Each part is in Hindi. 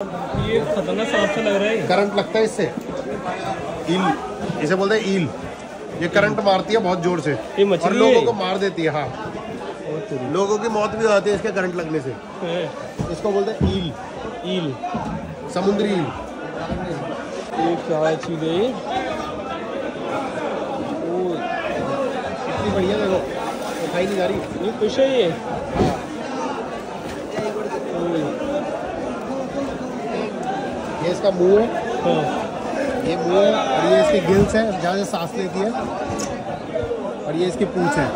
ये खतरनाक सांप सा लग रहा है करंट लगता है इससे। ईल इसे बोलते हैं ईल। ये करंट मारती है बहुत ज़ोर से। ये और लोगों को मार देती है हाँ। लोगों की मौत भी हो जाती है इसके करंट लगने से। इसको बोलते हैं ईल। ईल। समुद्री ईल। ये क्या चीज़ है ये? कितनी बढ़िया देखो दिखाई नहीं जा रही। ये कुछ है ये? ये इसका मुँह है। हाँ। ये मुँह है और ये इसकी गिल्स है जहाँ से सांस लेती है। और ये इसकी पूंछ है।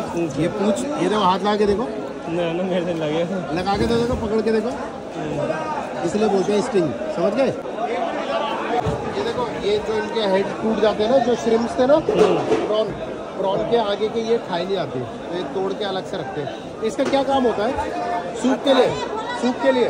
ये पूंछ ये देखो हाथ लगा के देखो। ना ना मेरे लगे। लगा के तो देखो पकड़ के देखो। इसलिए बोलते हैं स्टिंग। समझ गए? ये देखो ये जो इनके हेड टूट जाते हैं ना जो श्रिम्स थे ना प्रॉन प्रॉन के आगे के ये खाए नहीं जाते तो ये तोड़ के अलग से रखते हैं। इसका क्या काम होता है? सूप के लिए सूप के लिए।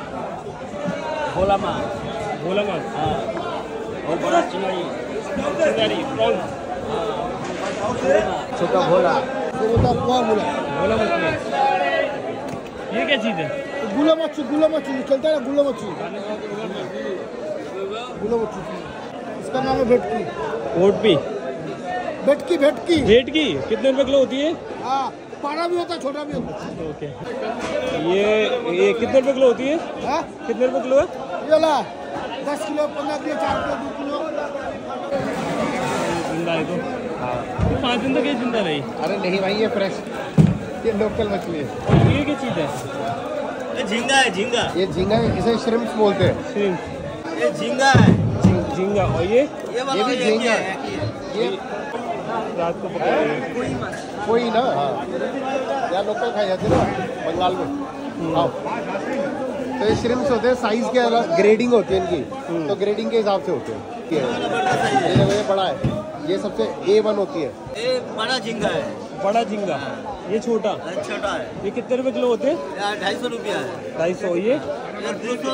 भोला भोला बड़ा चिंगारी चिंगारी छोटा भोला छोटा भोला ये क्या चीज़ है गुला मच्छी गुला मच्छी चलता है गुला मच्छी गुला मच्छी इसका नाम है भेटकी ओटपी भेटकी भेटकी भेटकी कितने रुपए किलो होती है बड़ा भी होता है छोटा भी होता है। ओके। ये ये कितने रुपये किलो होती है? हा? कितने रुपये किलो है? ये ला दस किलो पंद्रह किलो चार किलो दो किलो। ज़िंदा है तो? हाँ। पाँच दिन तक ये ज़िंदा रही? अरे नहीं भाई ये फ्रेश ये लोकल मछली है। ये क्या चीज़ है? झींगा है झींगा। ये झींगा है इसे श्रिम्स बोलते हैं। श्रिम्स ये झींगा है। झींगा और ये? ये भी झींगा है। ये रात को कोई ना। हाँ यहाँ लोकल खाई जाती है ना बंगाल में। हाँ तो ये श्रिम्स होते हैं साइज़ के अलग ग्रेडिंग होती है इनकी। तो ग्रेडिंग के हिसाब से होते हैं। ये देखो ये बड़ा है ये सबसे ए वन होती है। ये बड़ा झींगा है। बड़ा झींगा। ये छोटा? छोटा है। ये कितने रुपए किलो होते हैं? ढाई सौ रुपया है। ढाई सौ। ये? ये दो सौ।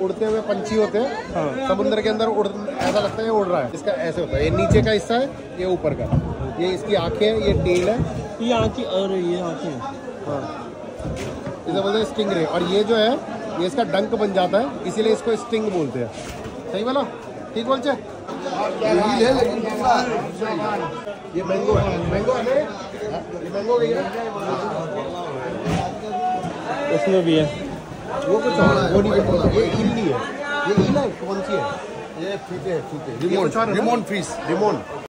उड़ते हुए पंछी होते हैं हाँ। समुद्र के अंदर उड़ ऐसा लगता है ये उड़ रहा है। इसका ऐसे होता है। ये नीचे का हिस्सा है ये ऊपर का। ये इसकी आँखें हैं ये टेल है। ये आँखें और ये आँखें। हाँ। इसे बोलते हैं स्टिंग रे और ये जो है ये इसका डंक बन जाता है इसीलिए इसको स्टिंग बोलते हैं। सही बोला? ठीक बोल चे? ये मैंगो है। मैंगो है मैंगो उसमें भी है। वो कुछ है वो नहीं ये ईल है। ये ईल है कौन सी है? ये फीते है फीते रिमोन रिमोन फ्रीज रिमोन